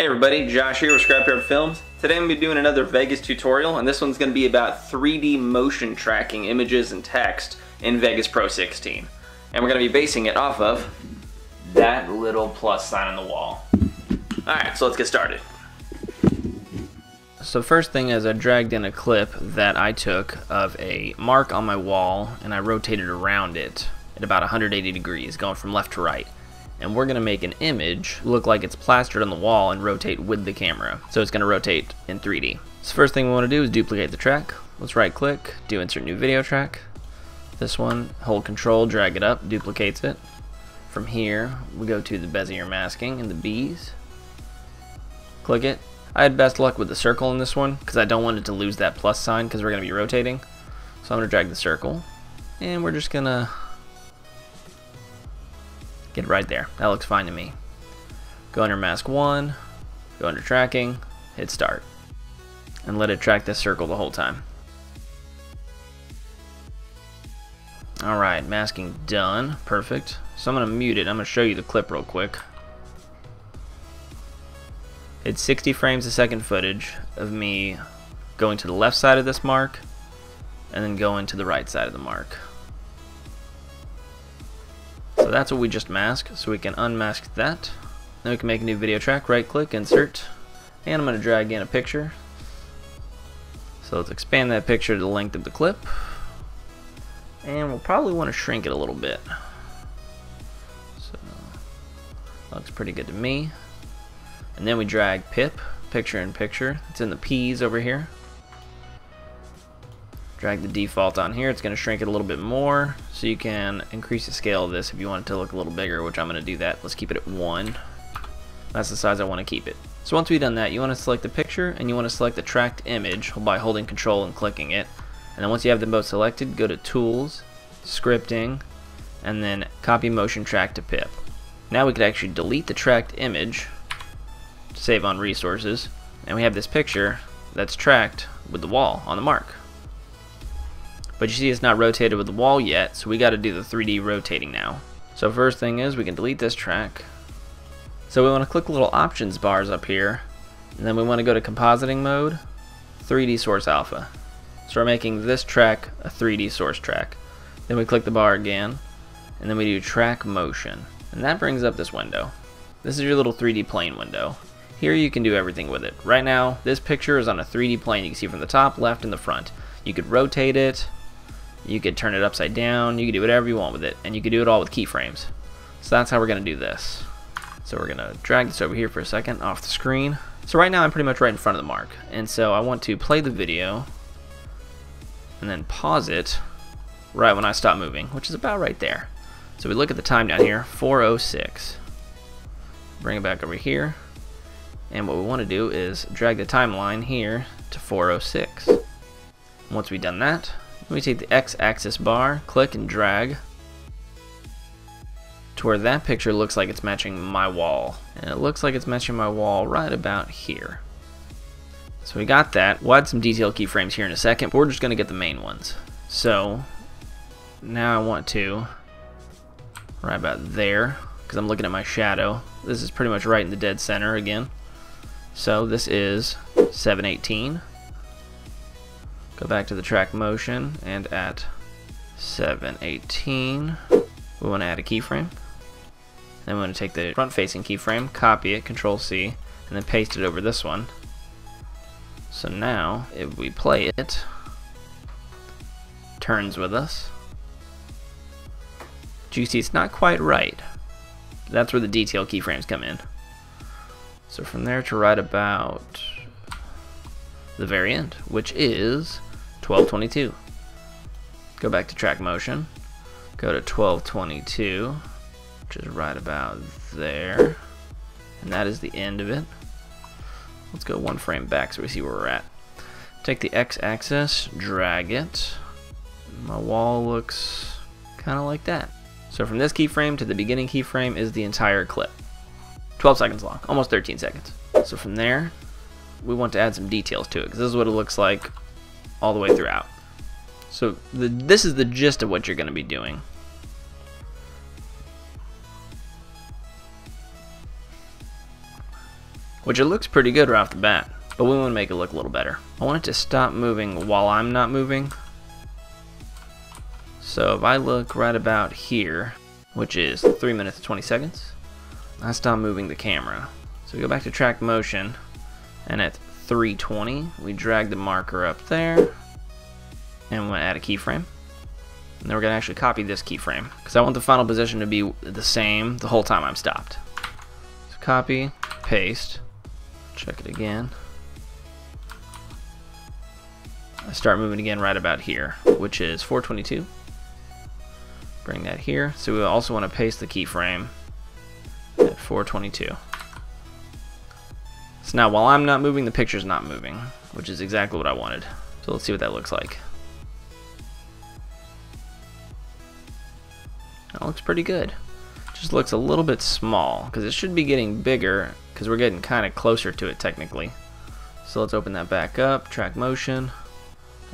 Hey everybody, Josh here with Scrapyard Films. Today I'm going to be doing another Vegas tutorial and this one's going to be about 3D motion tracking images and text in Vegas Pro 16. And we're going to be basing it off of that little plus sign on the wall. Alright, so let's get started. So first thing is I dragged in a clip that I took of a mark on my wall and I rotated around it at about 180 degrees going from left to right and we're going to make an image look like it's plastered on the wall and rotate with the camera. So it's going to rotate in 3D. So first thing we want to do is duplicate the track. Let's right click, do insert new video track. This one, hold control, drag it up, duplicates it. From here, we go to the Bezier masking and the B's. Click it. I had best luck with the circle in this one because I don't want it to lose that plus sign because we're going to be rotating. So I'm going to drag the circle and we're just going to Get right there. That looks fine to me. Go under mask 1, go under tracking, hit start. And let it track this circle the whole time. Alright, masking done. Perfect. So I'm going to mute it. I'm going to show you the clip real quick. It's 60 frames a second footage of me going to the left side of this mark and then going to the right side of the mark. So that's what we just masked, so we can unmask that. Then we can make a new video track, right click, insert, and I'm going to drag in a picture. So let's expand that picture to the length of the clip. And we'll probably want to shrink it a little bit. So, looks pretty good to me. And then we drag pip, picture in picture. It's in the P's over here. Drag the default on here. It's going to shrink it a little bit more so you can increase the scale of this if you want it to look a little bigger, which I'm going to do that. Let's keep it at 1. That's the size I want to keep it. So once we've done that, you want to select the picture and you want to select the tracked image by holding control and clicking it. And then once you have them both selected, go to Tools, Scripting, and then Copy Motion Track to PIP. Now we could actually delete the tracked image, save on resources, and we have this picture that's tracked with the wall on the mark. But you see it's not rotated with the wall yet, so we got to do the 3D rotating now. So first thing is we can delete this track. So we want to click little options bars up here, and then we want to go to compositing mode, 3D source alpha. So we're making this track a 3D source track. Then we click the bar again, and then we do track motion. And that brings up this window. This is your little 3D plane window. Here you can do everything with it. Right now, this picture is on a 3D plane. You can see from the top, left, and the front. You could rotate it, you could turn it upside down. You could do whatever you want with it. And you could do it all with keyframes. So that's how we're going to do this. So we're going to drag this over here for a second off the screen. So right now I'm pretty much right in front of the mark. And so I want to play the video and then pause it right when I stop moving, which is about right there. So we look at the time down here, 406. Bring it back over here. And what we want to do is drag the timeline here to 406. Once we've done that, we take the x-axis bar, click and drag to where that picture looks like it's matching my wall. And it looks like it's matching my wall right about here. So we got that. We'll add some detail keyframes here in a second, we're just going to get the main ones. So now I want to, right about there, because I'm looking at my shadow. This is pretty much right in the dead center again. So this is 718. Go back to the track motion and at 718 we want to add a keyframe. Then we want to take the front facing keyframe, copy it, control C, and then paste it over this one. So now if we play it, turns with us. Do you see it's not quite right? That's where the detail keyframes come in. So from there to right about the very end, which is 1222. Go back to track motion. Go to 1222, which is right about there. And that is the end of it. Let's go one frame back so we see where we're at. Take the x-axis, drag it. My wall looks kind of like that. So from this keyframe to the beginning keyframe is the entire clip. 12 seconds long, almost 13 seconds. So from there, we want to add some details to it because this is what it looks like all the way throughout. So the, this is the gist of what you're going to be doing. which it looks pretty good right off the bat, but we want to make it look a little better. I want it to stop moving while I'm not moving. So if I look right about here, which is 3 minutes 20 seconds, I stop moving the camera. So we go back to track motion, and at 320, we drag the marker up there, and we're to add a keyframe. And then we're going to actually copy this keyframe, because I want the final position to be the same the whole time I'm stopped. So copy, paste, check it again. I start moving again right about here, which is 422. Bring that here. So we also want to paste the keyframe at 422. So now while I'm not moving, the picture's not moving, which is exactly what I wanted. So let's see what that looks like. That looks pretty good. Just looks a little bit small because it should be getting bigger because we're getting kind of closer to it technically. So let's open that back up, track motion,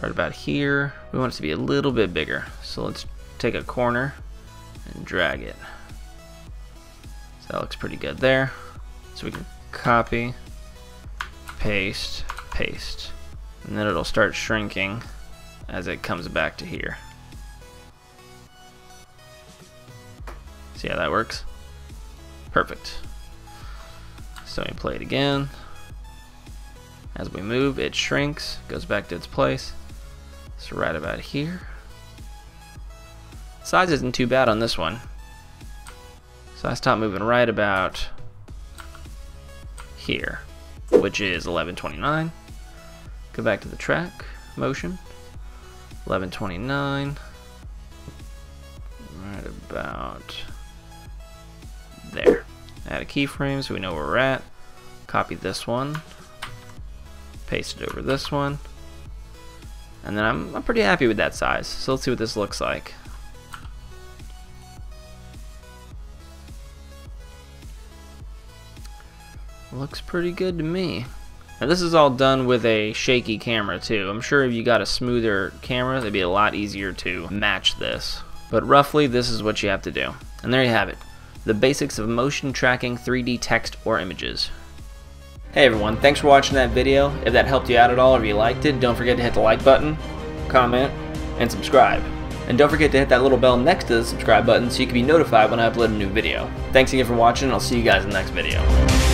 right about here. We want it to be a little bit bigger. So let's take a corner and drag it. So that looks pretty good there. So we can copy, paste, paste. And then it'll start shrinking as it comes back to here. See how that works? Perfect. So we play it again. As we move, it shrinks, goes back to its place. So right about here. Size isn't too bad on this one. So I stop moving right about here, which is 1129. Go back to the track, motion, 1129, right about there. Add a keyframe so we know where we're at. Copy this one, paste it over this one, and then I'm, I'm pretty happy with that size. So let's see what this looks like. Looks pretty good to me. Now this is all done with a shaky camera too. I'm sure if you got a smoother camera, it'd be a lot easier to match this. But roughly, this is what you have to do. And there you have it. The basics of motion tracking 3D text or images. Hey everyone, thanks for watching that video. If that helped you out at all or if you liked it, don't forget to hit the like button, comment, and subscribe. And don't forget to hit that little bell next to the subscribe button so you can be notified when I upload a new video. Thanks again for watching, and I'll see you guys in the next video.